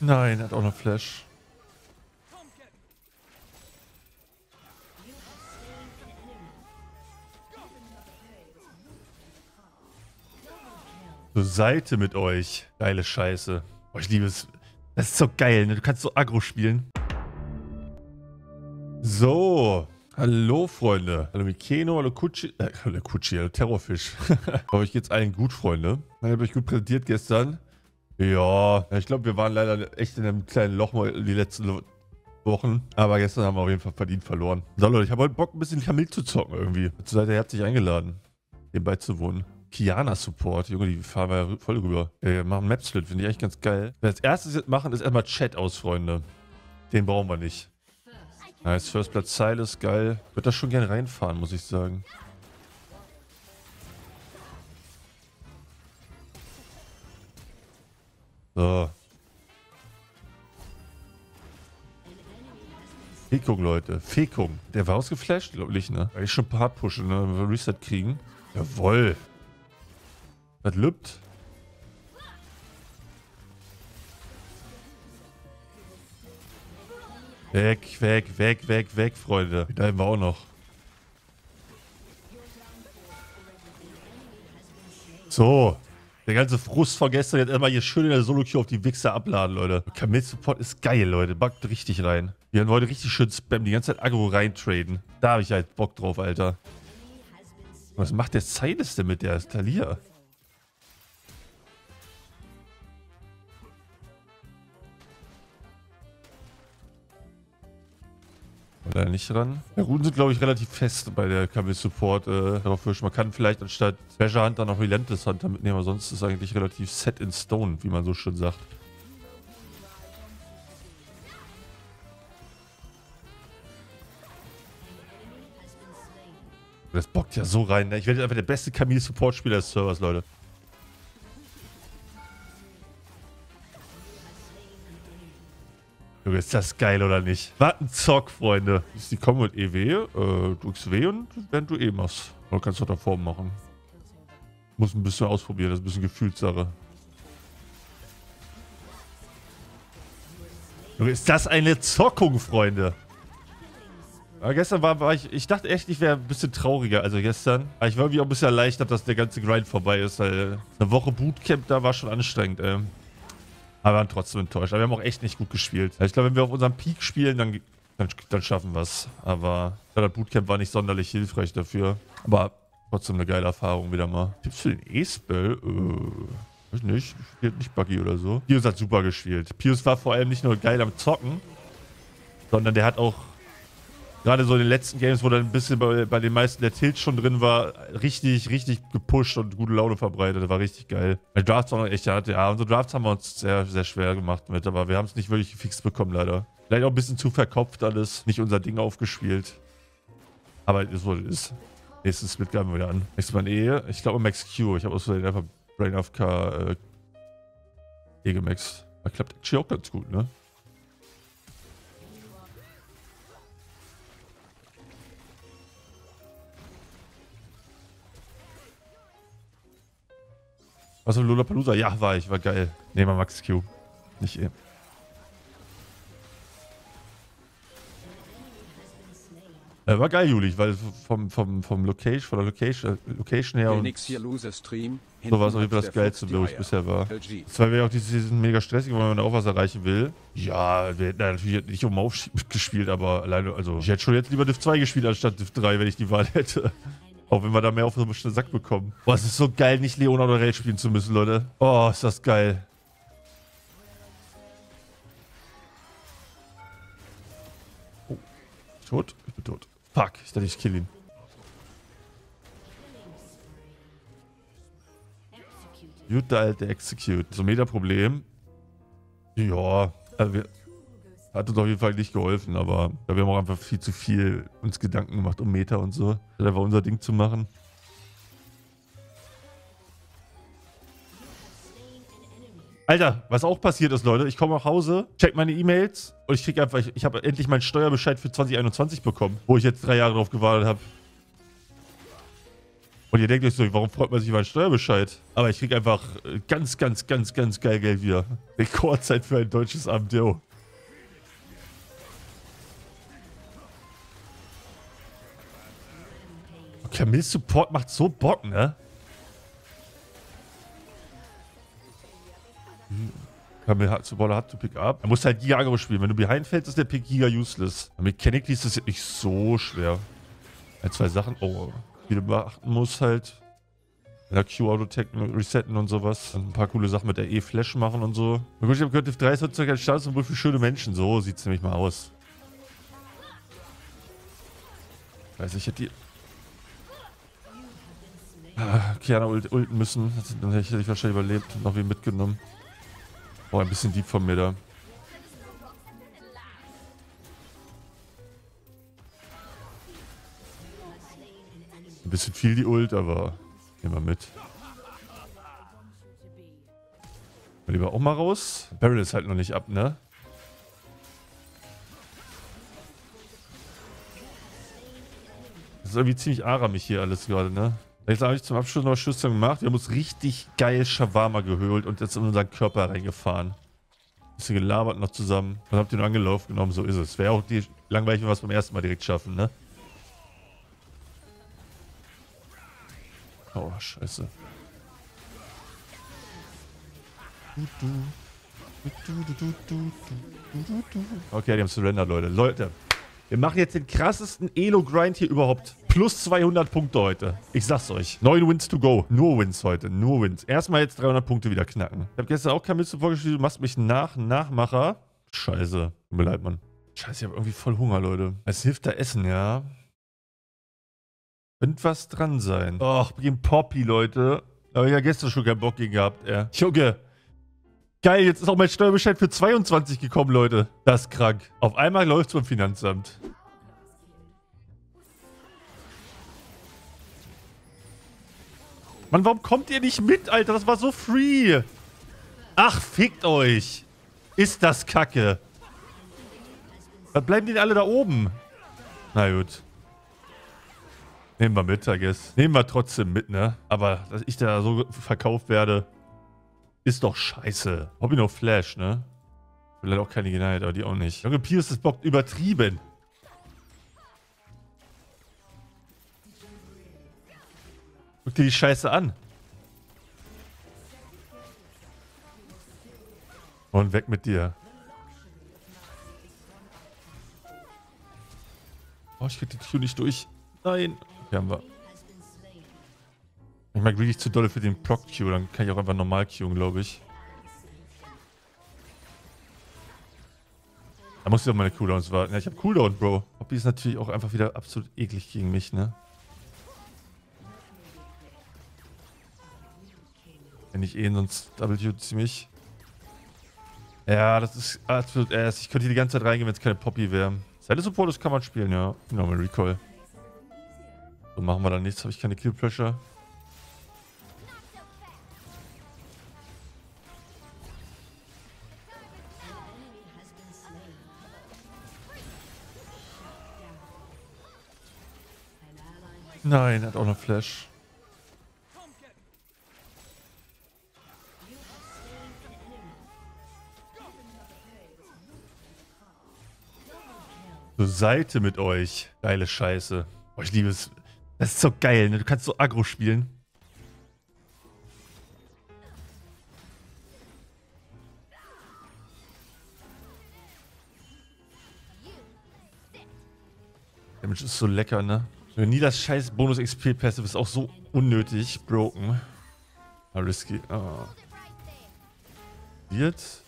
Nein, hat auch noch Flash. Zur Seite mit euch. Geile Scheiße. Oh, ich liebe es. Das ist so geil, ne? Du kannst so aggro spielen. So. Hallo, Freunde. Hallo, Mikeno. Hallo, Kutschi. Äh, hallo, Kutschi. Hallo, Terrorfisch. Hoffe, ich geht's allen gut, Freunde. Ich habe euch gut präsentiert gestern. Ja, ich glaube, wir waren leider echt in einem kleinen Loch die letzten Wochen. Aber gestern haben wir auf jeden Fall verdient verloren. So, Leute, ich habe heute Bock, ein bisschen Kamil zu zocken irgendwie. Zur Seite herzlich eingeladen, dem beizuwohnen. Kiana-Support. Junge, die fahren wir ja voll rüber. Wir machen Map-Split, finde ich eigentlich ganz geil. als erstes jetzt machen, ist erstmal Chat aus, Freunde. Den brauchen wir nicht. Nice, First Platz Silas, geil. Würde da schon gerne reinfahren, muss ich sagen. So. Fekung, Leute. Fekung. Der war ausgeflasht, glaube ich, ne? Weil ich schon ein paar pushen, ne? Wenn wir Reset kriegen. Jawoll. Was lübt? Weg, weg, weg, weg, weg, Freunde. Da haben wir auch noch. So. Der ganze Frust von gestern jetzt immer hier schön in der Solo-Queue auf die Wichser abladen, Leute. Kamil-Support ist geil, Leute. Backt richtig rein. Wir haben heute richtig schön Spam, die ganze Zeit Agro reintraden. Da habe ich halt Bock drauf, Alter. Was macht der Silas denn mit der Talia? Oder nicht ran. Ja, Runen sind, glaube ich, relativ fest bei der Kamil Support. Äh, Man kann vielleicht anstatt Treasure Hunter noch Relentless Hunter mitnehmen, aber sonst ist es eigentlich relativ set in stone, wie man so schön sagt. Das bockt ja so rein. Ne? Ich werde einfach der beste Camille-Support-Spieler des Servers, Leute. Junge, ist das geil oder nicht? Was ein Zock, Freunde. Die kommen mit EW. Äh, drückst W und während du E machst. Oder kannst du davor machen. Muss ein bisschen ausprobieren, das ist ein bisschen Gefühlssache. Junge, ist das eine Zockung, Freunde? Aber gestern war, war ich, ich dachte echt, ich wäre ein bisschen trauriger, also gestern. Aber ich war irgendwie auch ein bisschen erleichtert, dass der ganze Grind vorbei ist, weil eine Woche Bootcamp da war schon anstrengend, ey. Aber wir waren trotzdem enttäuscht. Aber wir haben auch echt nicht gut gespielt. Ich glaube, wenn wir auf unserem Peak spielen, dann, dann, dann schaffen wir es. Aber das Bootcamp war nicht sonderlich hilfreich dafür. Aber trotzdem eine geile Erfahrung wieder mal. Tipps für den E-Spell? Äh, weiß nicht. Spielt nicht Buggy oder so. Pius hat super gespielt. Pius war vor allem nicht nur geil am Zocken, sondern der hat auch gerade so in den letzten Games, wo dann ein bisschen bei, bei den meisten der Tilt schon drin war, richtig, richtig gepusht und gute Laune verbreitet. Das war richtig geil. Die Drafts waren echt hart. Ja, unsere Drafts haben wir uns sehr, sehr schwer gemacht mit, aber wir haben es nicht wirklich gefixt bekommen, leider. Vielleicht auch ein bisschen zu verkopft alles. Nicht unser Ding aufgespielt. Aber es wurde ist. Nächstes Split gaben wir wieder an. Nächstes Mal Ehe. Ich glaube Max Q. Ich habe aus Versehen einfach Brain of K äh, E gemaxt. Das klappt actually auch ganz gut, ne? Was für Lollapalooza? Ja, war ich. War geil. Nehmen wir Max Q. Nicht eh. Äh, war geil, Juli, weil vom, vom, vom Location, von der Location, äh, Location her und so war es auf jeden Fall das Geilste, wo ich bisher war. Das war ja auch diese Season mega stressig, wenn man auch was erreichen will. Ja, wir hätten natürlich nicht um Aufstieg gespielt, aber alleine, also ich hätte schon jetzt lieber Div 2 gespielt anstatt Div 3, wenn ich die Wahl hätte. Auch wenn wir da mehr auf den Sack bekommen. Boah, es ist so geil, nicht Leonardo Rell spielen zu müssen, Leute. Oh, ist das geil. Oh. Tot? Ich bin tot. Fuck, ich dachte, ich kill ihn. Jutta, alte Execute. So, Meta-Problem. Ja, also wir, hat uns auf jeden Fall nicht geholfen, aber wir haben auch einfach viel zu viel uns Gedanken gemacht um Meta und so. Das war unser Ding zu machen. Alter, was auch passiert ist, Leute, ich komme nach Hause, check meine E-Mails und ich krieg einfach, ich, ich habe endlich meinen Steuerbescheid für 2021 bekommen, wo ich jetzt drei Jahre drauf gewartet habe. Und ihr denkt euch so, warum freut man sich über einen Steuerbescheid? Aber ich krieg einfach äh, ganz, ganz, ganz, ganz geil Geld wieder. Rekordzeit für ein deutsches Amt, yo. Camille Support macht so Bock, ne? Camille hat Support hat to pick up. Er muss halt Giga Agro spielen. Wenn du behind fällst, ist der Pick Giga useless. Mechanically ist das jetzt nicht so schwer. Ein, zwei Sachen. Oh, die du beachten musst halt. Der Q-Auto-Tech resetten und sowas. Und ein paar coole Sachen mit der E-Flash machen und so. Na gut, ich habe gehört, Div 3 ist heutzutage ein Staatssymbol für schöne Menschen. So sieht es nämlich mal aus. Weiß ich, hätte die Kiana ult ulten müssen. Dann hätte ich wahrscheinlich überlebt und noch wie mitgenommen. Oh, ein bisschen Dieb von mir da. Ein bisschen viel die Ult, aber nehmen wir mit. Lieber auch mal raus. Barrel ist halt noch nicht ab, ne? Das ist irgendwie ziemlich aramig hier alles gerade, ne? Jetzt habe ich zum Abschluss noch Schüsse gemacht. Wir haben uns richtig geil Shawarma geholt und jetzt in unseren Körper reingefahren. Bisschen gelabert noch zusammen. Dann habt ihr nur angelaufen genommen, so ist es. Wäre auch die langweilig, wenn wir es beim ersten Mal direkt schaffen, ne? Oh, scheiße. Okay, die haben surrendert, Leute. Leute, wir machen jetzt den krassesten Elo-Grind hier überhaupt. Plus 200 Punkte heute. Ich sag's euch. 9 Wins to go. Nur Wins heute. Nur Wins. Erstmal jetzt 300 Punkte wieder knacken. Ich habe gestern auch kein Mist vorgestellt. Du machst mich nach, Nachmacher. Scheiße. Tut mir leid, Mann. Scheiße, ich habe irgendwie voll Hunger, Leute. Es hilft da Essen, ja. Könnte was dran sein. Och, gegen Poppy, Leute. Habe ich ja gestern schon keinen Bock gegen gehabt, ey. Junge. Geil, jetzt ist auch mein Steuerbescheid für 22 gekommen, Leute. Das ist krank. Auf einmal läuft's beim Finanzamt. Mann, warum kommt ihr nicht mit, Alter? Das war so free. Ach, fickt euch. Ist das kacke. Was bleiben die alle da oben? Na gut. Nehmen wir mit, I guess. Nehmen wir trotzdem mit, ne? Aber, dass ich da so verkauft werde, ist doch scheiße. Hobby noch Flash, ne? Halt auch keine Genial, aber die auch nicht. Junge, Pierce ist Bock übertrieben. Guck dir die Scheiße an. Und weg mit dir. Oh, ich krieg die Q nicht durch. Nein. Hier haben wir. Ich mag wirklich zu dolle für den Proc-Q, dann kann ich auch einfach normal queuen, glaube ich. Da muss ich auf meine Cooldowns warten. Ja, ich habe Cooldown, Bro. Hobby ist natürlich auch einfach wieder absolut eklig gegen mich, ne? Wenn ich eh sonst W ziemlich. Ja, das ist absolut ass. Ich könnte hier die ganze Zeit reingehen, wenn es keine Poppy wäre. Seite Support, kann man spielen, ja. Genau, mein Recoil. So machen wir dann nichts. Habe ich keine Kill Pressure. Nein, hat auch noch Flash. Zur Seite mit euch. Geile Scheiße. Oh, ich liebe es. Das ist so geil, ne? Du kannst so aggro spielen. Damage ist so lecker, ne? Nie das scheiß Bonus XP Passive ist auch so unnötig. Broken. Ah, risky. Ah. Jetzt.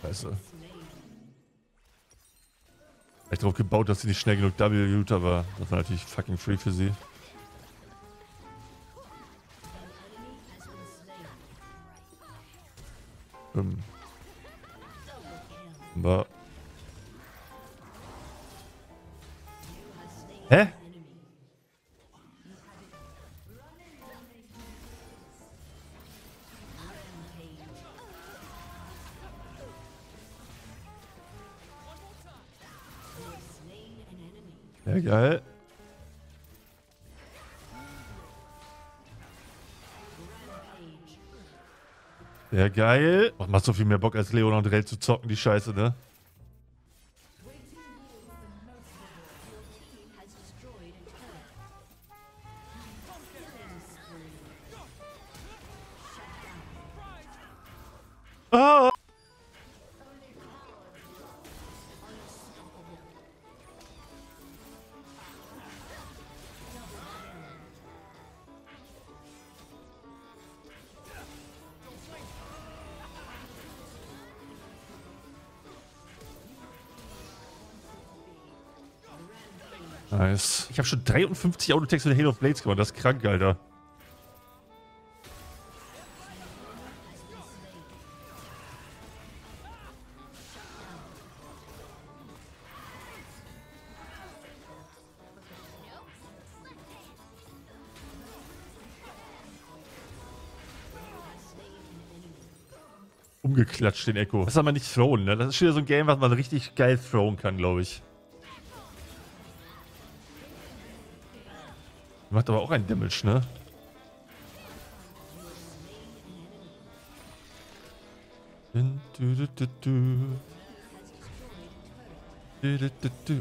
Scheiße. Ich darauf gebaut, dass sie nicht schnell genug W aber das war natürlich fucking free für sie. Ähm. Aber Sehr geil. Sehr geil. Macht so viel mehr Bock als Leon und Rell zu zocken, die Scheiße, ne? Nice. Ich habe schon 53 Autotext mit Halo of Blades gemacht. Das ist krank, Alter. Umgeklatscht den Echo. Das ist aber nicht throwen, ne? Das ist wieder so ein Game, was man richtig geil throwen kann, glaube ich. Macht aber auch ein Damage, ne?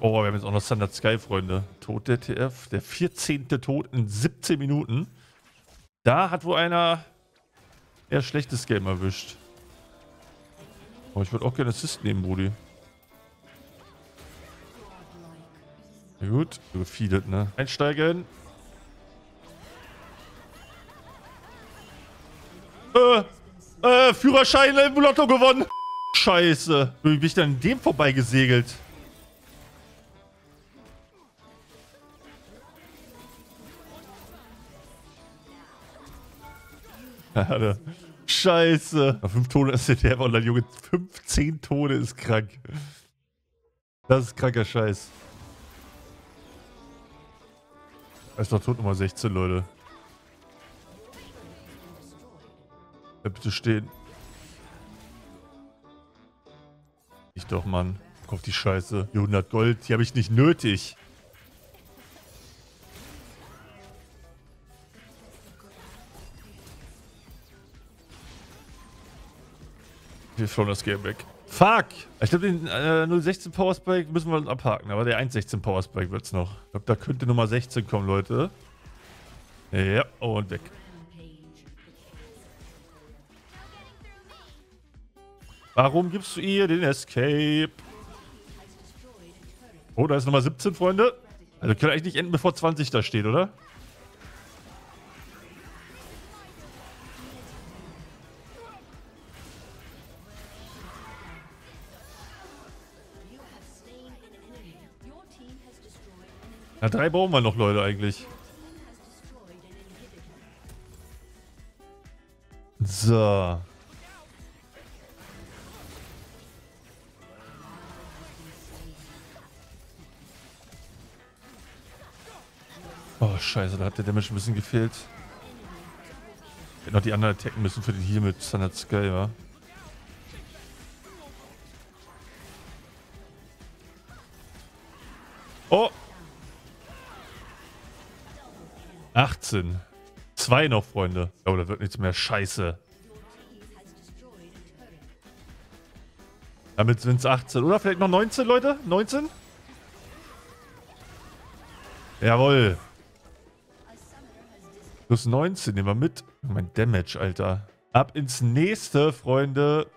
Oh, wir haben jetzt auch noch Standard Sky, Freunde. Tod der TF. Der 14. Tod in 17 Minuten. Da hat wohl einer eher schlechtes Game erwischt. Oh, ich würde auch gerne Assist nehmen, Brudi. Na gut, gefeedet, ne? Einsteigen. Äh, äh, Führerschein im Lotto gewonnen. Scheiße. Wie bin ich dann an dem vorbeigesegelt? Scheiße. Fünf Tode ist der Online, Junge. 15 Tode ist krank. Das ist kranker Scheiß. Das ist doch Tod Nummer 16, Leute. Bleib bitte stehen. Ich doch, Mann. Kauf die Scheiße. Die 100 Gold, die habe ich nicht nötig. Wir flauen das Game weg. Fuck! Ich glaube, den äh, 016 Power Spike müssen wir abhaken, aber der 116 Power Spike wird es noch. Ich glaube, da könnte Nummer 16 kommen, Leute. Ja, und weg. Warum gibst du ihr den Escape? Oh, da ist Nummer 17, Freunde. Also können eigentlich nicht enden, bevor 20 da steht, oder? Na, drei brauchen wir noch, Leute, eigentlich. So. Oh, scheiße, da hat der Damage ein bisschen gefehlt. Hätte noch die anderen attacken müssen für den hier mit Standard Sky, wa? Oh! 18. Zwei noch, Freunde. Oh, da wird nichts mehr. Scheiße. Damit sind es 18. Oder vielleicht noch 19, Leute? 19? Jawohl. Plus 19 nehmen wir mit. Mein Damage, Alter. Ab ins nächste, Freunde.